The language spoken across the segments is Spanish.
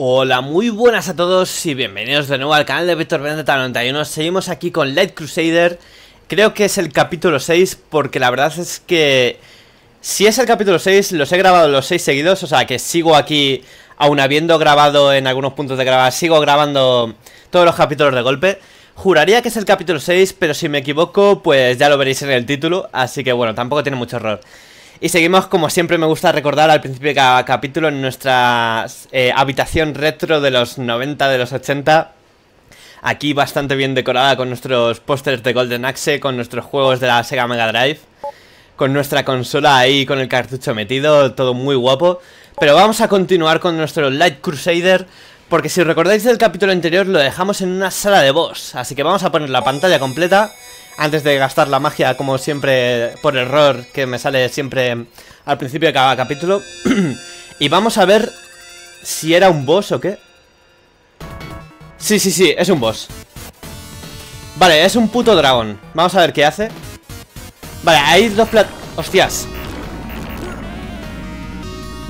Hola, muy buenas a todos y bienvenidos de nuevo al canal de Víctor 91 Seguimos aquí con Light Crusader. Creo que es el capítulo 6 porque la verdad es que... Si es el capítulo 6, los he grabado los 6 seguidos O sea que sigo aquí, aún habiendo grabado en algunos puntos de grabar Sigo grabando todos los capítulos de golpe. Juraría que es el capítulo 6, pero si me equivoco, pues ya lo veréis en el título Así que bueno, tampoco tiene mucho error y seguimos, como siempre me gusta recordar al principio de cada capítulo, en nuestra eh, habitación retro de los 90, de los 80. Aquí bastante bien decorada con nuestros pósters de Golden Axe, con nuestros juegos de la Sega Mega Drive. Con nuestra consola ahí, con el cartucho metido, todo muy guapo. Pero vamos a continuar con nuestro Light Crusader, porque si recordáis del capítulo anterior lo dejamos en una sala de boss. Así que vamos a poner la pantalla completa antes de gastar la magia, como siempre, por error, que me sale siempre al principio de cada capítulo. y vamos a ver si era un boss o qué. Sí, sí, sí, es un boss. Vale, es un puto dragón. Vamos a ver qué hace. Vale, hay dos plat... Hostias.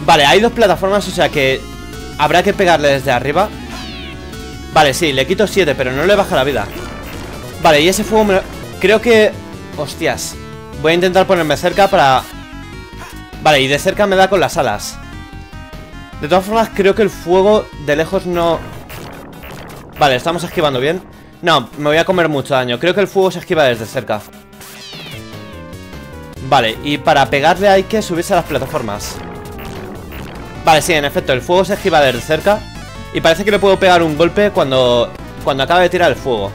Vale, hay dos plataformas, o sea que habrá que pegarle desde arriba. Vale, sí, le quito 7, pero no le baja la vida. Vale, y ese fuego me lo... Creo que... Hostias. Voy a intentar ponerme cerca para... Vale, y de cerca me da con las alas. De todas formas, creo que el fuego de lejos no... Vale, estamos esquivando bien. No, me voy a comer mucho daño. Creo que el fuego se esquiva desde cerca. Vale, y para pegarle hay que subirse a las plataformas. Vale, sí, en efecto, el fuego se esquiva desde cerca. Y parece que le puedo pegar un golpe cuando, cuando acabe de tirar el fuego.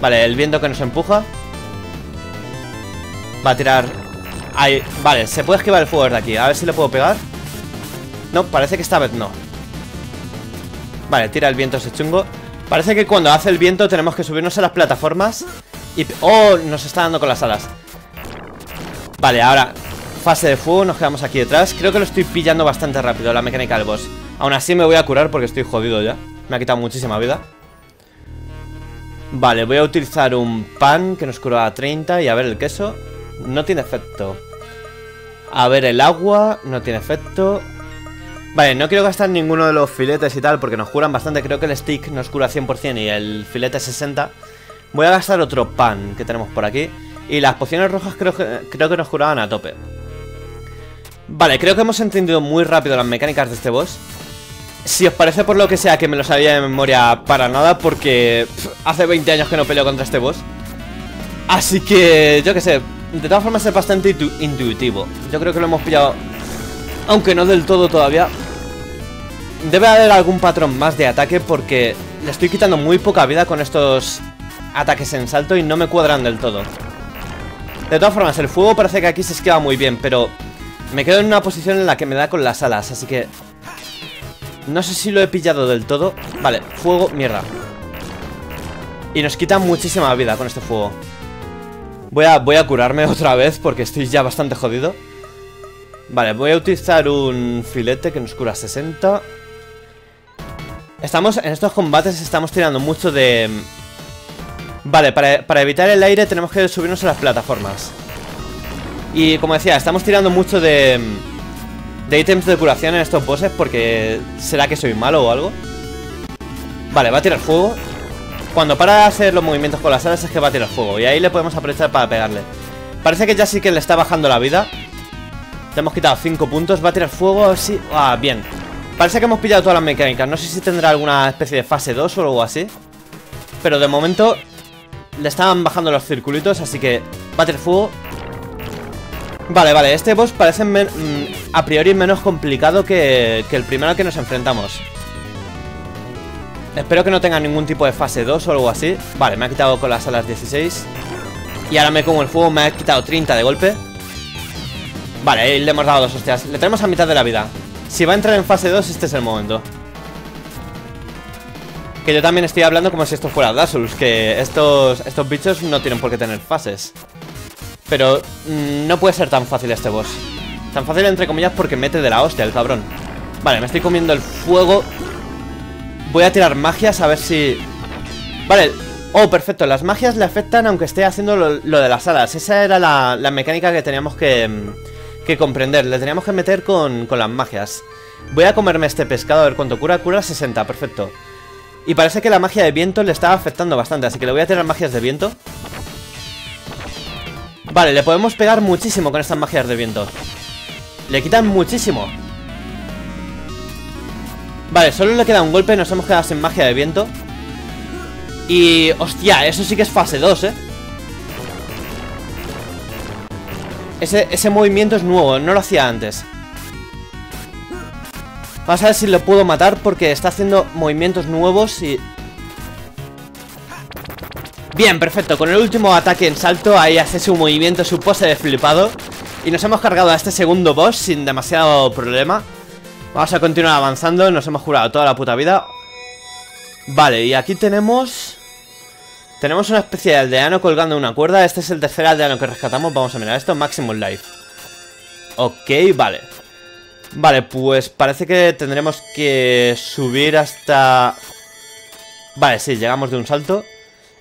Vale, el viento que nos empuja. Va a tirar... Ahí, vale, se puede esquivar el fuego desde aquí. A ver si le puedo pegar. No, parece que esta vez no. Vale, tira el viento ese chungo. Parece que cuando hace el viento tenemos que subirnos a las plataformas Y... ¡Oh! Nos está dando con las alas. Vale, ahora Fase de fuego, nos quedamos aquí detrás. Creo que lo estoy pillando bastante rápido, la mecánica del boss. Aún así me voy a curar porque estoy jodido ya. Me ha quitado muchísima vida. Vale, voy a utilizar un pan que nos cura a 30 Y a ver el queso no tiene efecto. A ver, el agua no tiene efecto. Vale, no quiero gastar ninguno de los filetes y tal porque nos curan bastante. Creo que el stick nos cura 100% y el filete 60. Voy a gastar otro pan que tenemos por aquí. Y las pociones rojas creo que, creo que nos curaban a tope. Vale, creo que hemos entendido muy rápido las mecánicas de este boss. Si os parece por lo que sea que me lo sabía de memoria para nada porque hace 20 años que no peleo contra este boss. Así que, yo qué sé, de todas formas es bastante intuitivo. Yo creo que lo hemos pillado Aunque no del todo todavía. Debe haber algún patrón más de ataque Porque le estoy quitando muy poca vida Con estos ataques en salto Y no me cuadran del todo. De todas formas, el fuego parece que aquí se esquiva muy bien Pero me quedo en una posición en la que me da con las alas Así que... No sé si lo he pillado del todo. Vale, fuego, mierda. Y nos quita muchísima vida con este fuego Voy a, voy a curarme otra vez porque estoy ya bastante jodido. Vale, voy a utilizar un filete que nos cura 60. Estamos, en estos combates estamos tirando mucho de... Vale, para, para evitar el aire tenemos que subirnos a las plataformas. Y como decía, estamos tirando mucho de... De ítems de curación en estos bosses porque... ¿Será que soy malo o algo? Vale, va a tirar fuego cuando para hacer los movimientos con las alas es que va a tirar fuego Y ahí le podemos aprovechar para pegarle. Parece que ya sí que le está bajando la vida. Le hemos quitado 5 puntos Va a tirar fuego, así Ah, bien. Parece que hemos pillado todas las mecánicas No sé si tendrá alguna especie de fase 2 o algo así. Pero de momento Le estaban bajando los circulitos Así que va a tirar fuego. Vale, vale, este boss parece mm, a priori menos complicado que el primero al que nos enfrentamos Espero que no tenga ningún tipo de fase 2 o algo así. Vale, me ha quitado con las alas 16 Y ahora me como el fuego, me ha quitado 30 de golpe. Vale, le hemos dado dos hostias. Le tenemos a mitad de la vida. Si va a entrar en fase 2, este es el momento. Que yo también estoy hablando como si esto fuera Dark Que estos, estos bichos no tienen por qué tener fases. Pero mm, no puede ser tan fácil este boss. Tan fácil entre comillas porque mete de la hostia el cabrón. Vale, me estoy comiendo el fuego Voy a tirar magias a ver si... Vale, oh, perfecto, las magias le afectan aunque esté haciendo lo, de las alas Esa era la, mecánica que teníamos que, que, comprender Le teníamos que meter con, con las magias Voy a comerme este pescado, a ver cuánto cura. Cura 60, perfecto. Y parece que la magia de viento le estaba afectando bastante, así que le voy a tirar magias de viento. Vale, le podemos pegar muchísimo con estas magias de viento. Le quitan muchísimo. Vale, solo le queda un golpe, nos hemos quedado sin magia de viento. Y... Hostia, eso sí que es fase 2, ¿eh? Ese, ese movimiento es nuevo, no lo hacía antes. Vamos a ver si lo puedo matar porque está haciendo movimientos nuevos y... Bien, perfecto. Con el último ataque en salto, ahí hace su movimiento, su pose de flipado. Y nos hemos cargado a este segundo boss sin demasiado problema. Vamos a continuar avanzando, nos hemos jurado toda la puta vida. Vale, y aquí tenemos... Tenemos una especie de aldeano colgando una cuerda. Este es el tercer aldeano que rescatamos. Vamos a mirar esto, Maximum Life. Ok, vale. Vale, pues parece que tendremos que subir hasta... Vale, sí, llegamos de un salto.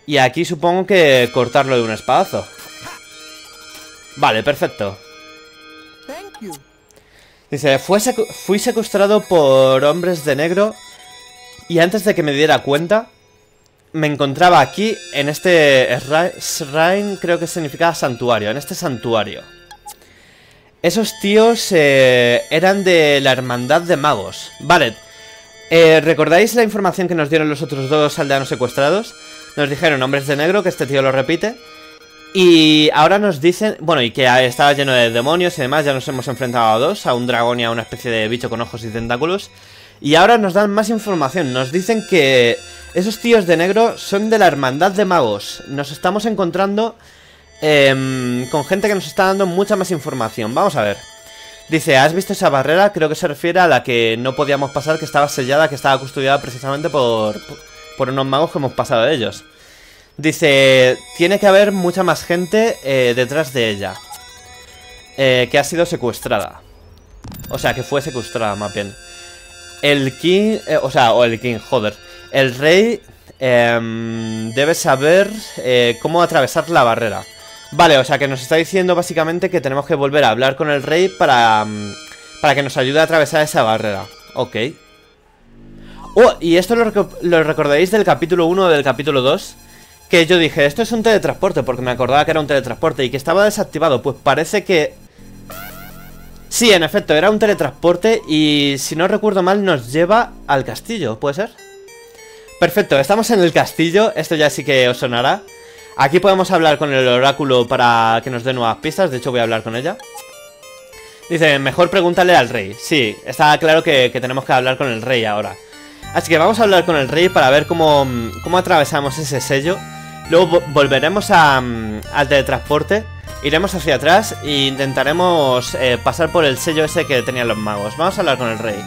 Y aquí supongo que cortarlo de un espadazo. Vale, perfecto. Dice, fui secuestrado por hombres de negro y antes de que me diera cuenta, me encontraba aquí en este shrine, creo que significa santuario, en este santuario. Esos tíos eh, eran de la hermandad de magos. Vale, eh, ¿recordáis la información que nos dieron los otros dos aldeanos secuestrados? Nos dijeron hombres de negro, que este tío lo repite. Y ahora nos dicen, bueno, y que estaba lleno de demonios y demás, ya nos hemos enfrentado a dos, a un dragón y a una especie de bicho con ojos y tentáculos. Y ahora nos dan más información, nos dicen que esos tíos de negro son de la hermandad de magos. Nos estamos encontrando Em, con gente que nos está dando mucha más información. Vamos a ver. Dice, ¿has visto esa barrera? Creo que se refiere a la que no podíamos pasar, que estaba sellada, que estaba custodiada precisamente por, por unos magos que hemos pasado de ellos. Dice, tiene que haber mucha más gente eh, detrás de ella. Eh, que ha sido secuestrada. O sea, que fue secuestrada, más bien. El King, eh, o sea, o el King, joder. El rey em, debe saber cómo atravesar la barrera. Vale, o sea que nos está diciendo básicamente que tenemos que volver a hablar con el rey para, mm, para que nos ayude a atravesar esa barrera. Ok. Oh, y esto lo, lo recordaréis del capítulo 1 o del capítulo 2. Que yo dije, esto es un teletransporte, porque me acordaba que era un teletransporte y que estaba desactivado. Pues parece que... Sí, en efecto, era un teletransporte y si no recuerdo mal nos lleva al castillo, ¿puede ser? Perfecto, estamos en el castillo, esto ya sí que os sonará. Aquí podemos hablar con el oráculo para que nos dé nuevas pistas. De hecho, voy a hablar con ella. Dice, mejor pregúntale al rey. Sí, está claro que, tenemos que hablar con el rey ahora. Así que vamos a hablar con el rey para ver cómo, cómo atravesamos ese sello. Luego volveremos a, al teletransporte. Iremos hacia atrás e intentaremos eh, pasar por el sello ese que tenían los magos. Vamos a hablar con el rey.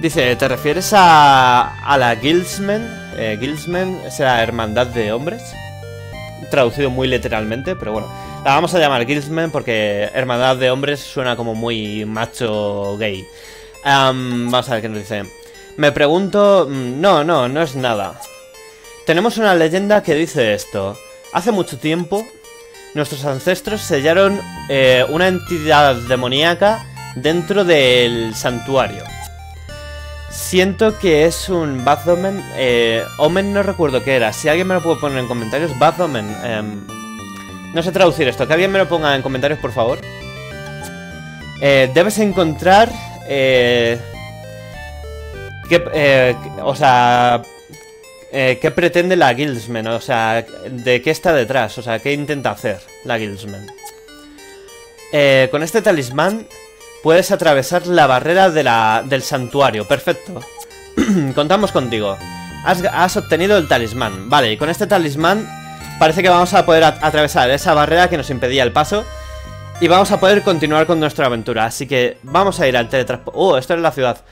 Dice, ¿te refieres a, a la Guildsman? Eh, Guildsmen es la hermandad de hombres. Traducido muy literalmente, pero bueno. La vamos a llamar Guildsmen porque hermandad de hombres suena como muy macho gay. vamos a ver qué nos dice. Me pregunto... Mm, no, no, no es nada. Tenemos una leyenda que dice esto. Hace mucho tiempo, nuestros ancestros sellaron eh, una entidad demoníaca dentro del santuario. Siento que es un Bad Omen. Eh, Omen no recuerdo qué era. Si alguien me lo puede poner en comentarios, Bad Omen. Em, no sé traducir esto. Que alguien me lo ponga en comentarios, por favor. Eh, debes encontrar... Eh, eh o sea... Eh, ¿Qué pretende la Guildsman? O sea, ¿de qué está detrás? O sea, ¿qué intenta hacer la Guildsman? con este talismán Puedes atravesar la barrera del santuario. Perfecto. Contamos contigo. Has, obtenido el talismán. Vale, y con este talismán parece que vamos a poder atravesar esa barrera que nos impedía el paso. Y vamos a poder continuar con nuestra aventura. Así que vamos a ir al teletransporte. Oh, esto es la ciudad.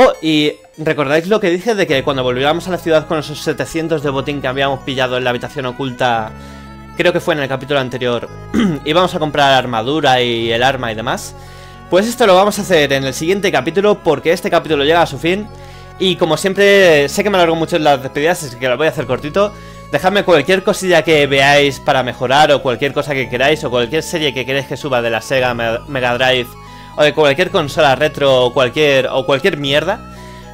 Oh, y ¿recordáis lo que dije de que cuando volviéramos a la ciudad con esos 700 de botín que habíamos pillado en la habitación oculta, creo que fue en el capítulo anterior, íbamos a comprar armadura y el arma y demás? Pues esto lo vamos a hacer en el siguiente capítulo porque este capítulo llega a su fin y como siempre sé que me alargo mucho en las despedidas, así que lo voy a hacer cortito. Dejadme cualquier cosilla que veáis para mejorar o cualquier cosa que queráis o cualquier serie que queréis que suba de la Sega Mega Drive o de cualquier consola retro o cualquier, o cualquier mierda.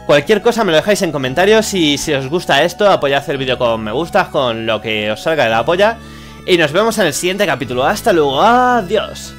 Cualquier cosa me lo dejáis en comentarios y si os gusta esto, apoyad el vídeo con me gusta, con lo que os salga de la polla. Y nos vemos en el siguiente capítulo. Hasta luego, adiós.